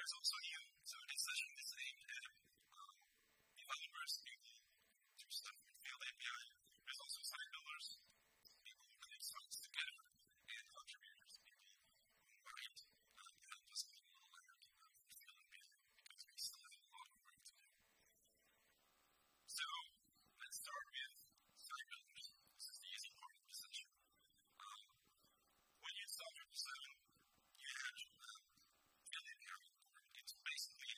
there's also you. so this session is aimed at recently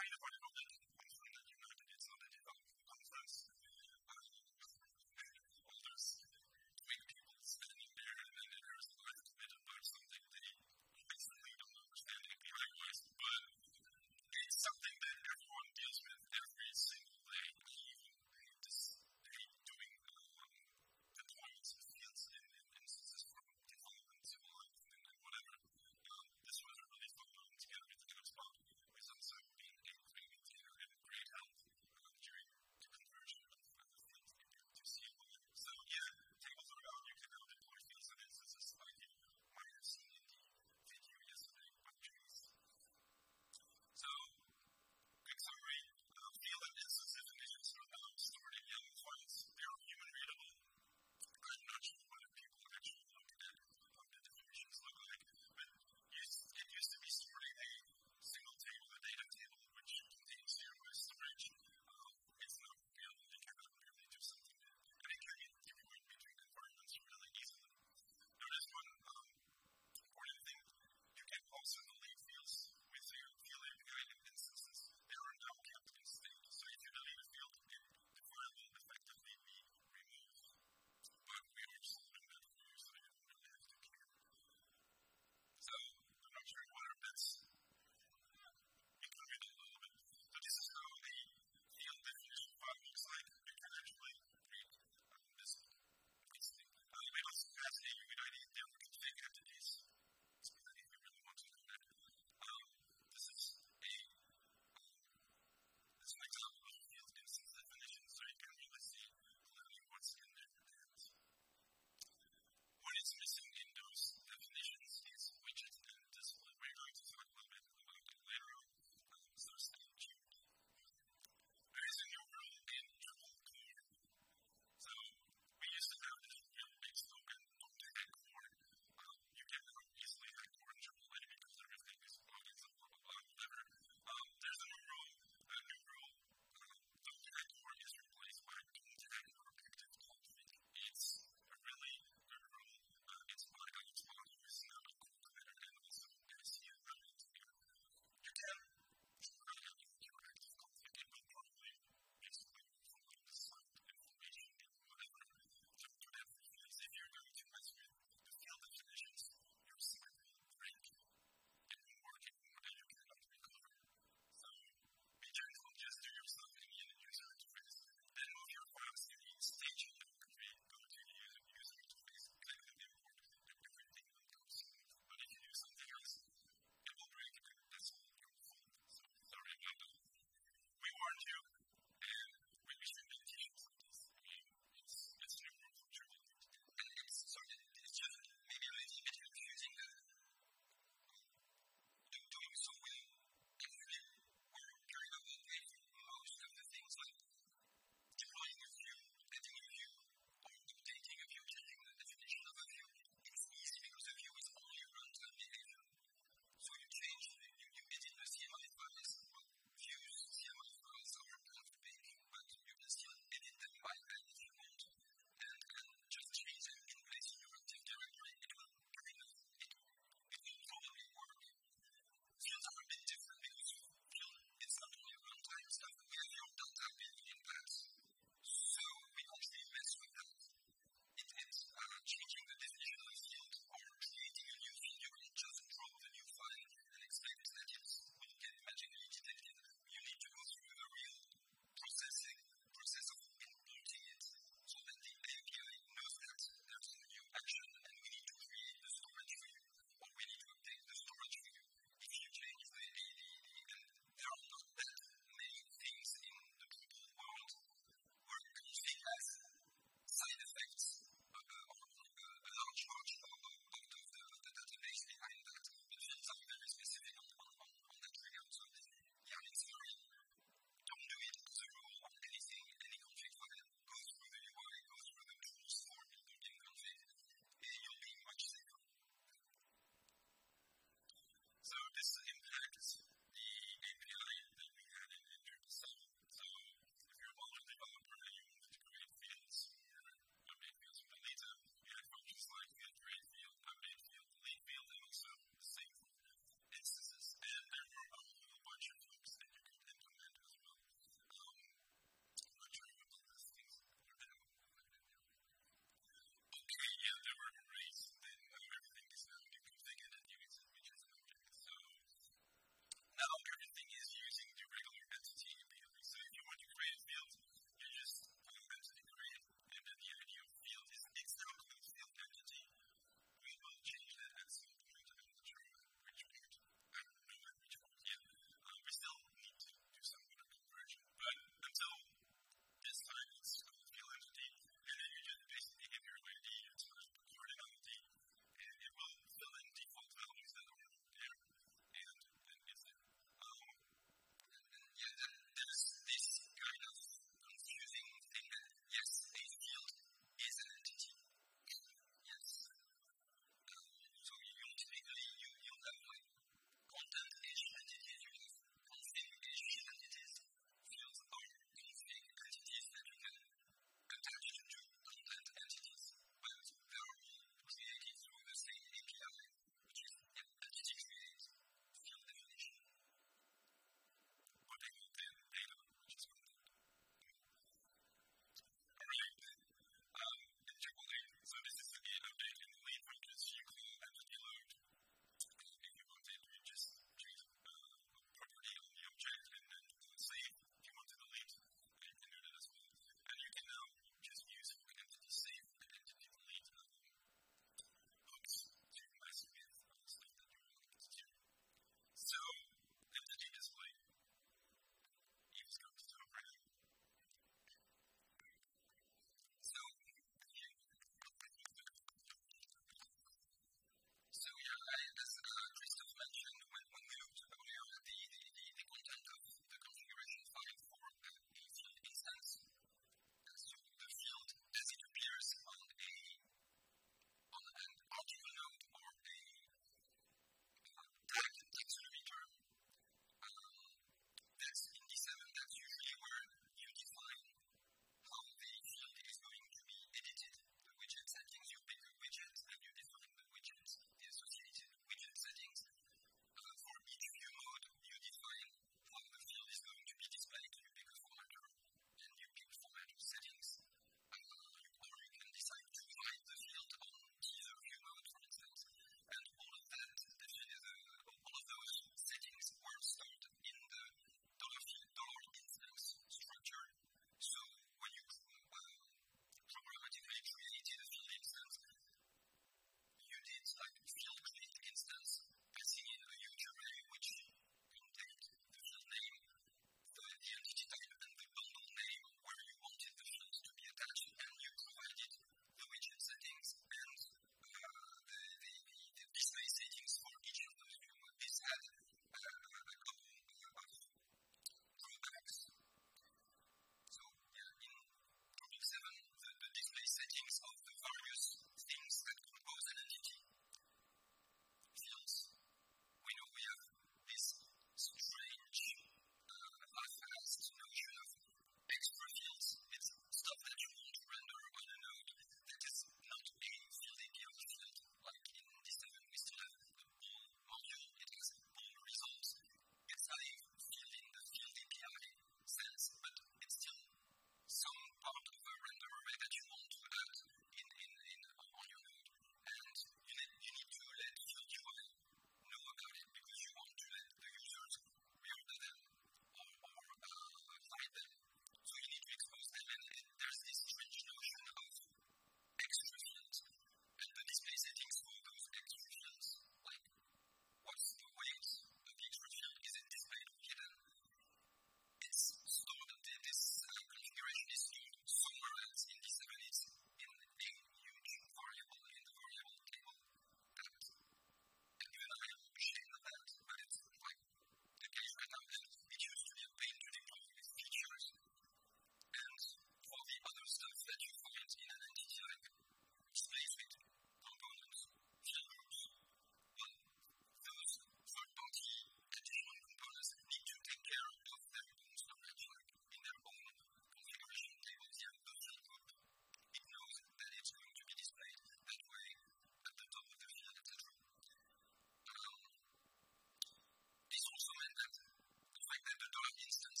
connected to dog instance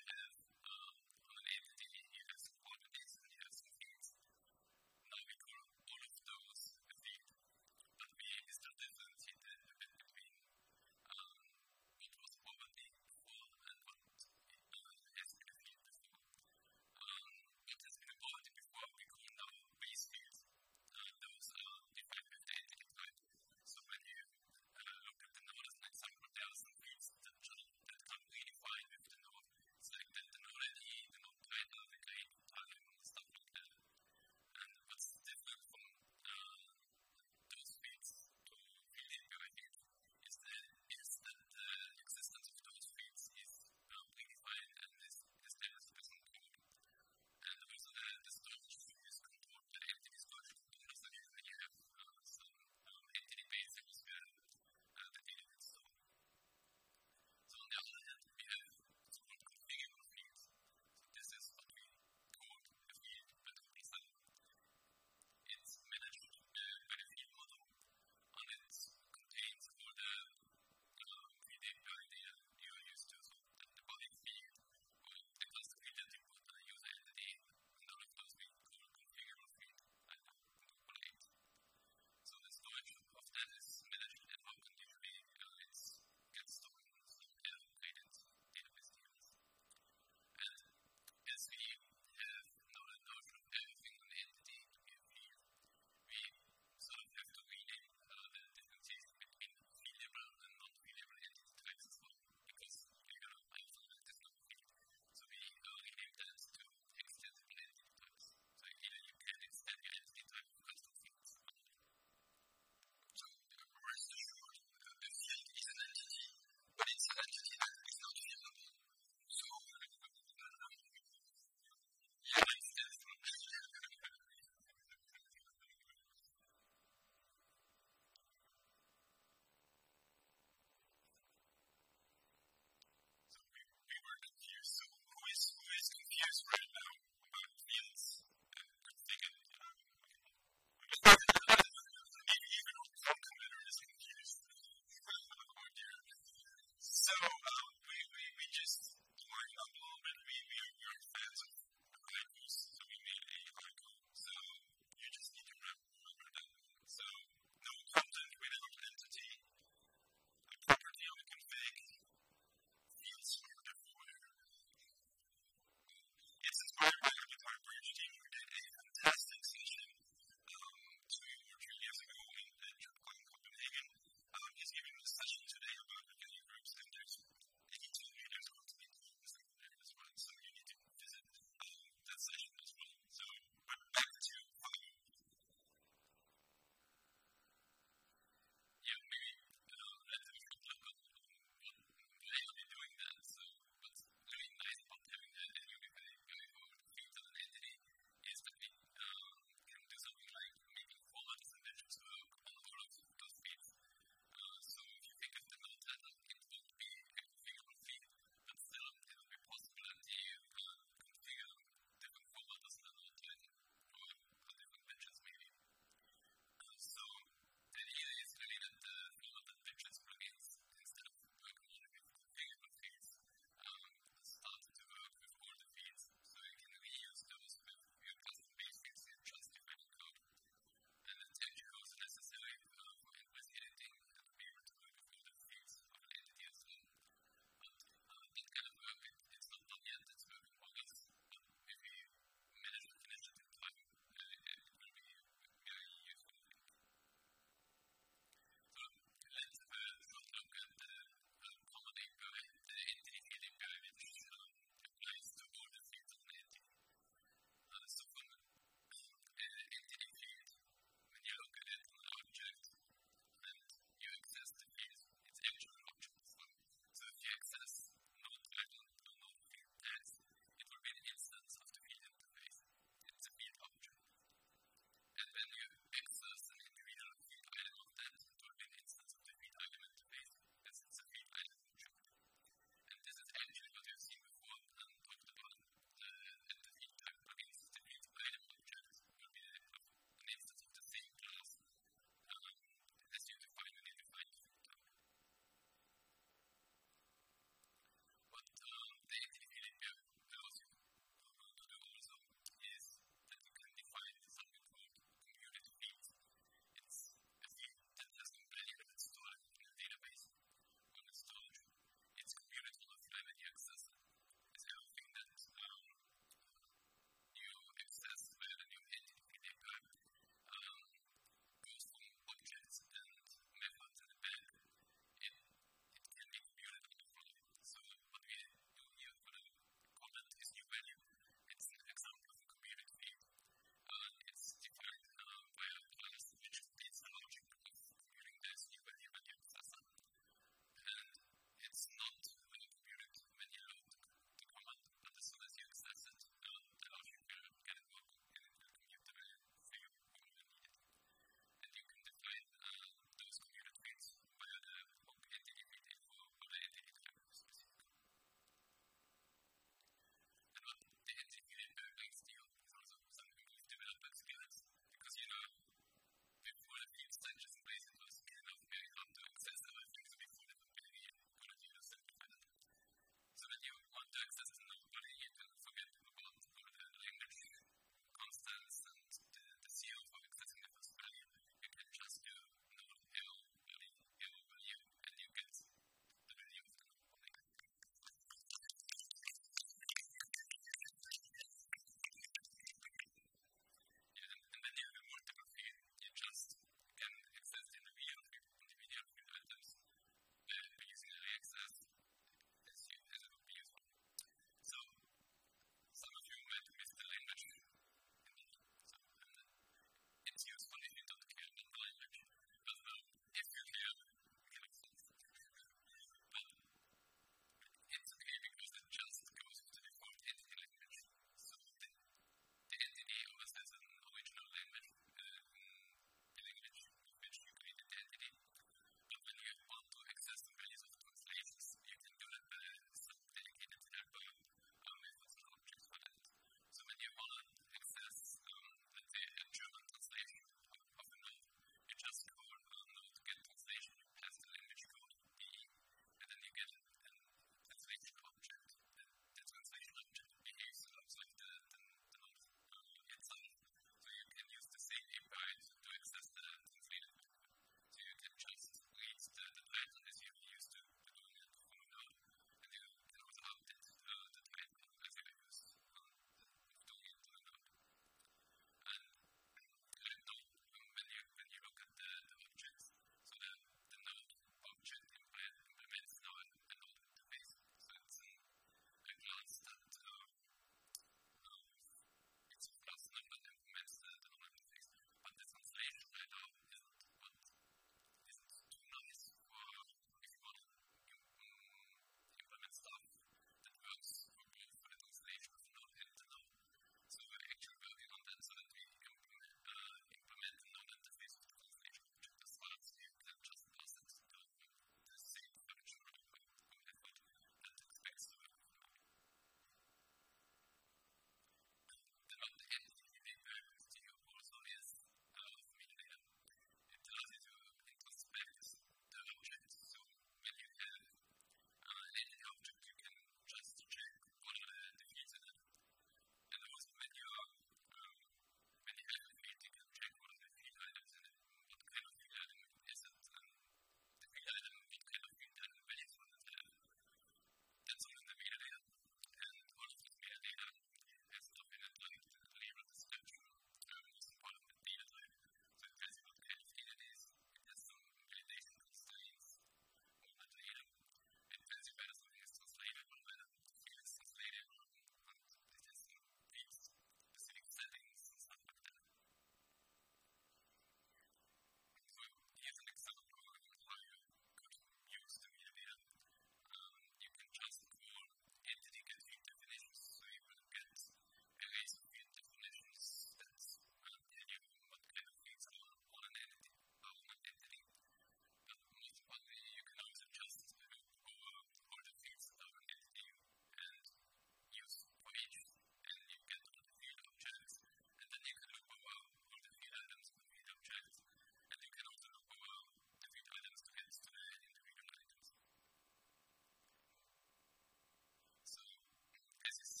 this is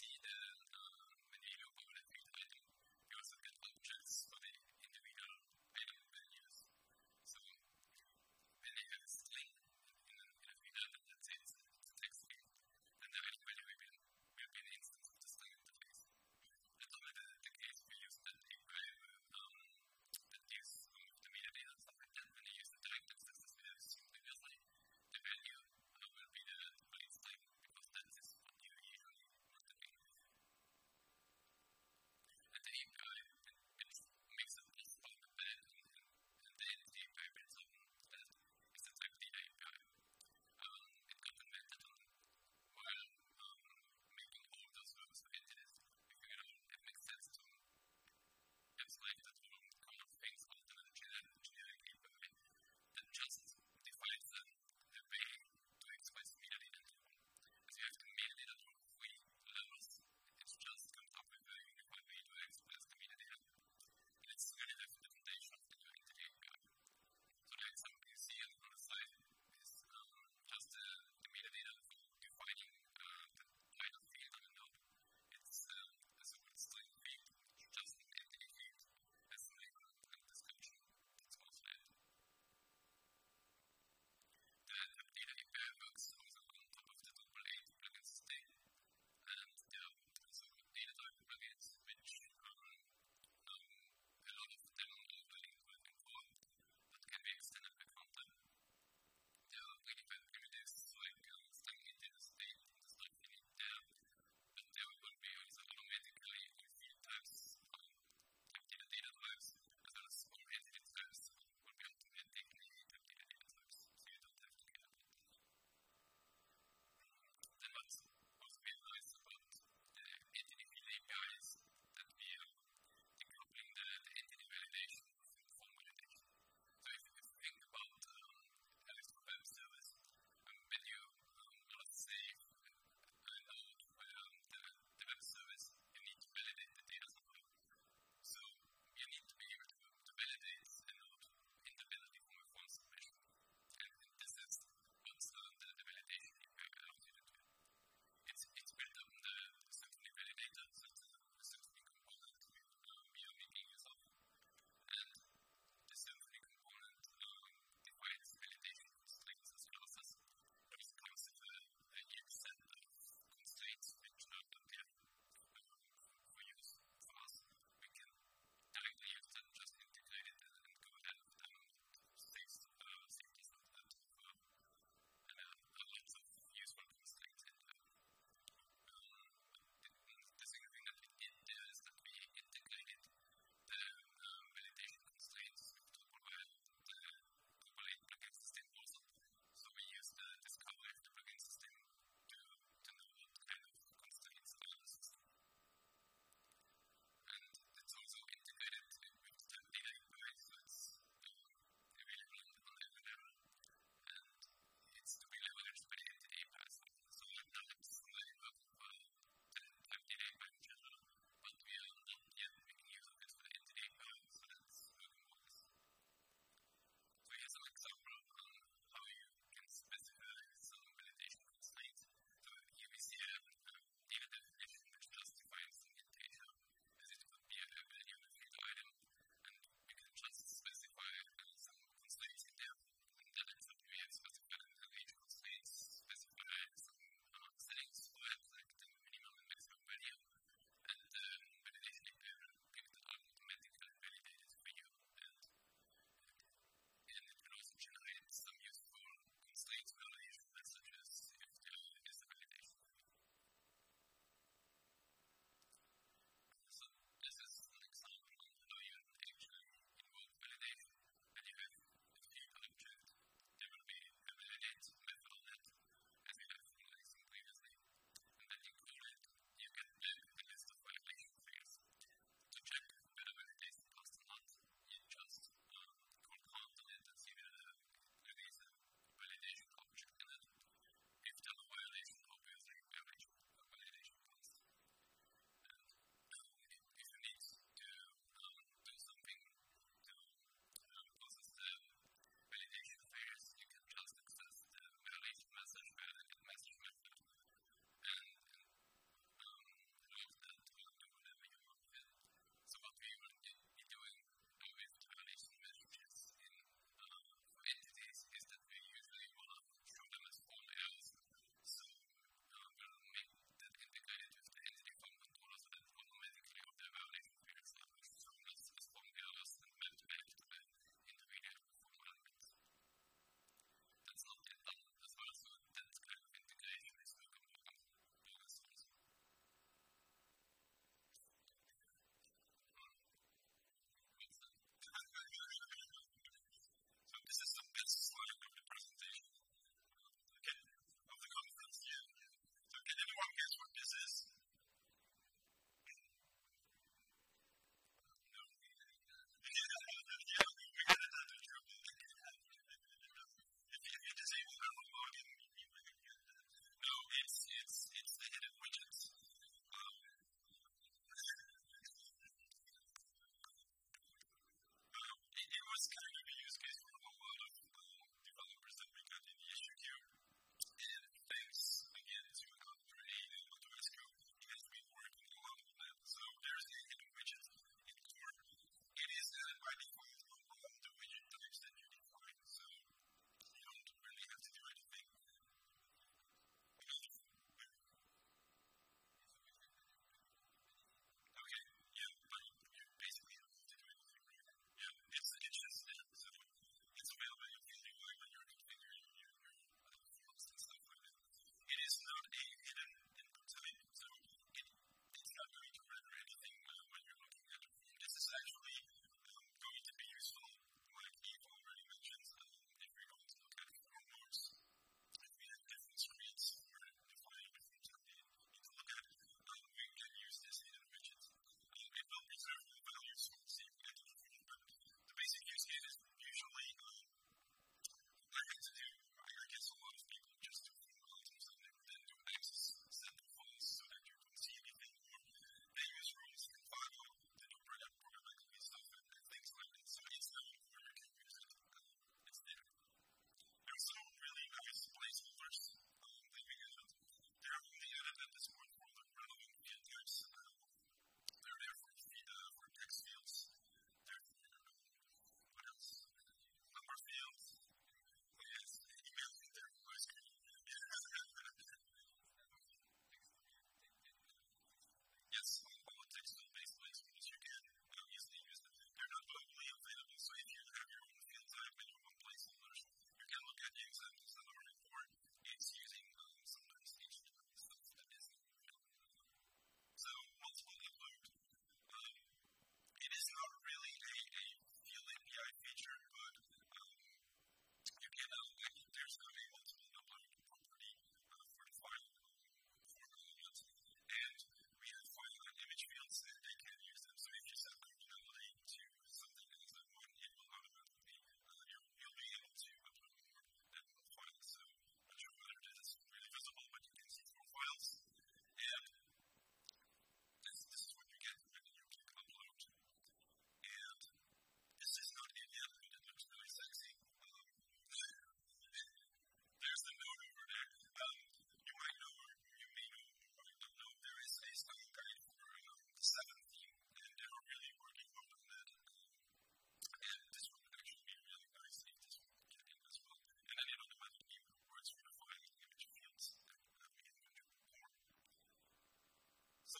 Lord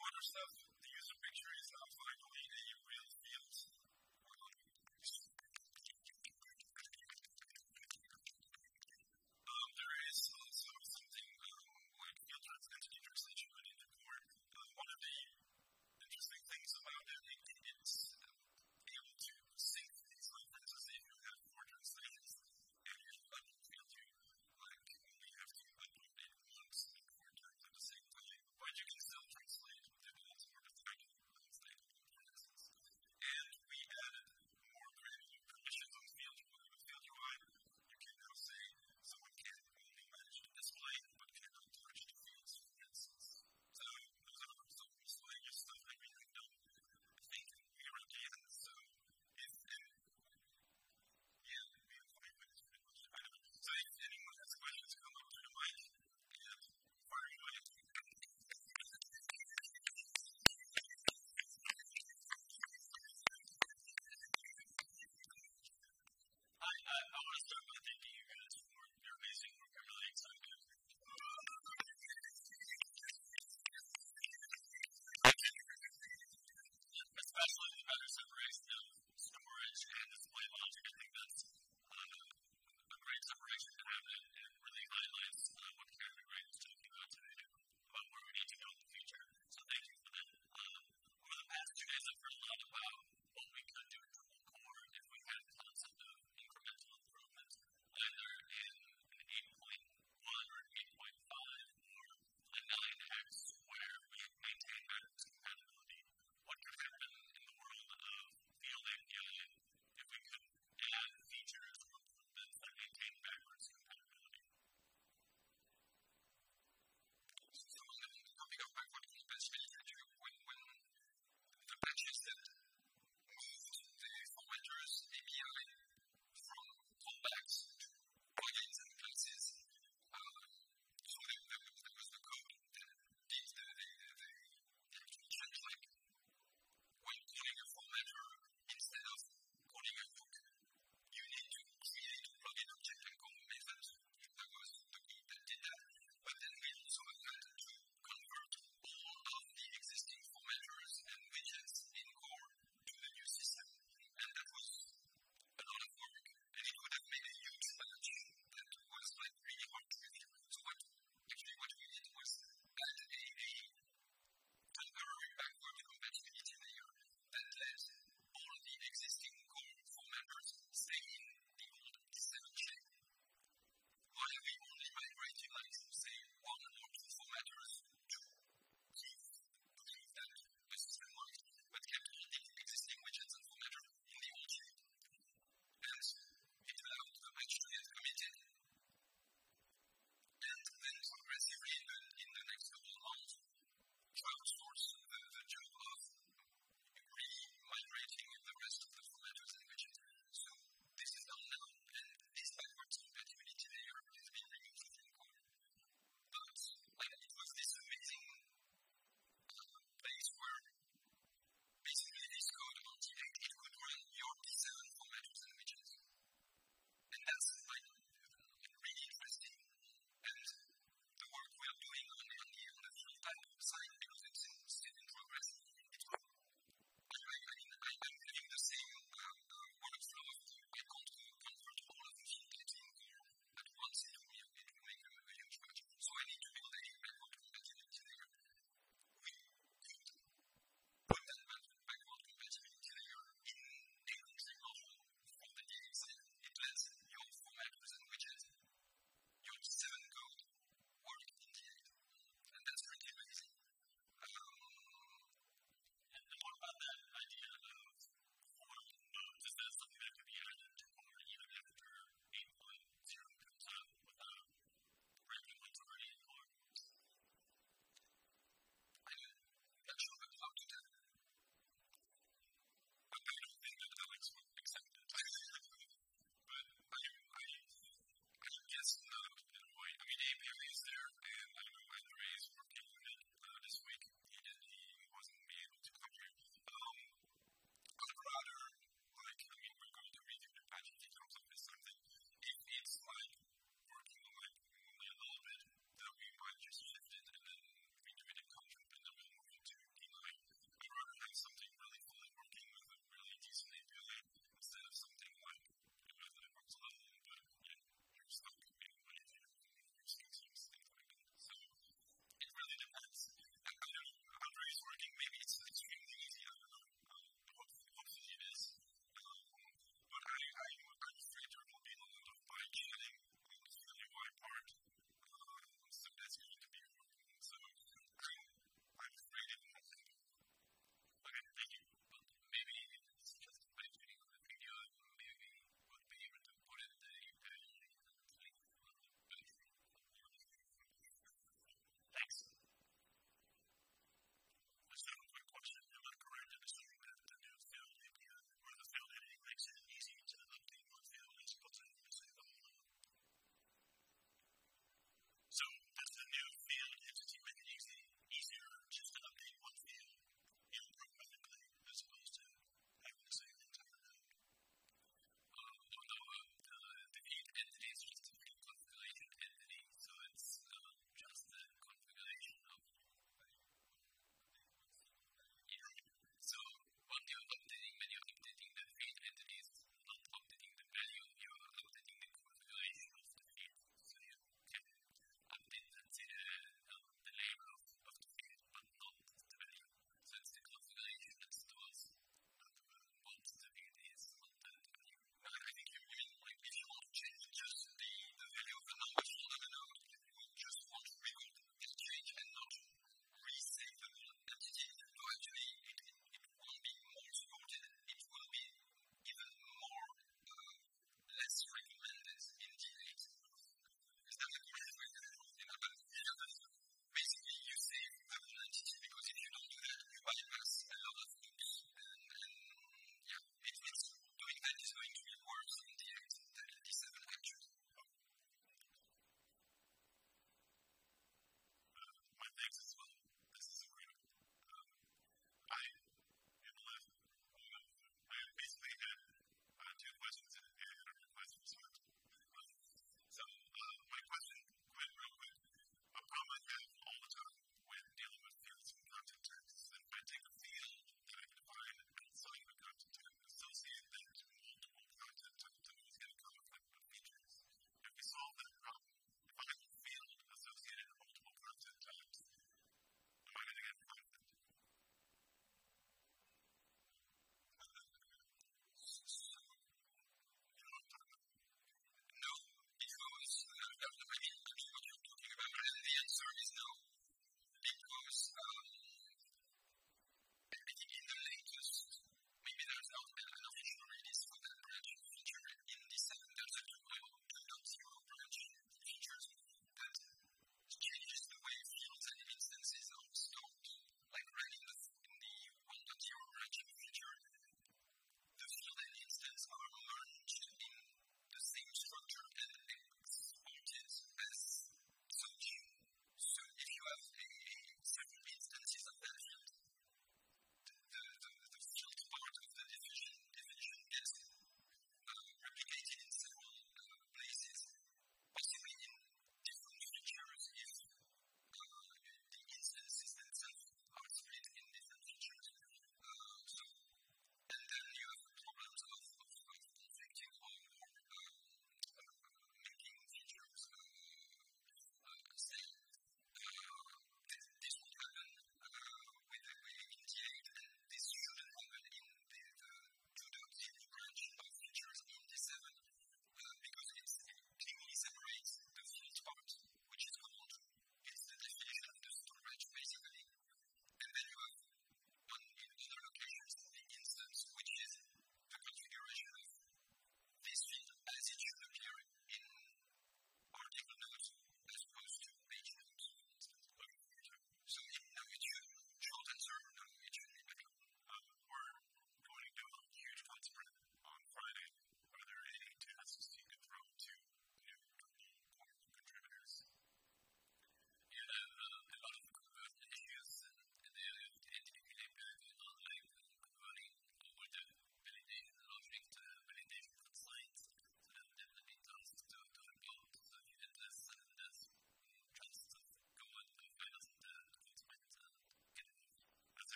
cornerstone